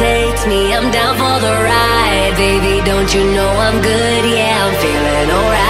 takes me, I'm down for the ride. Baby, don't you know I'm good? Yeah, I'm feeling alright.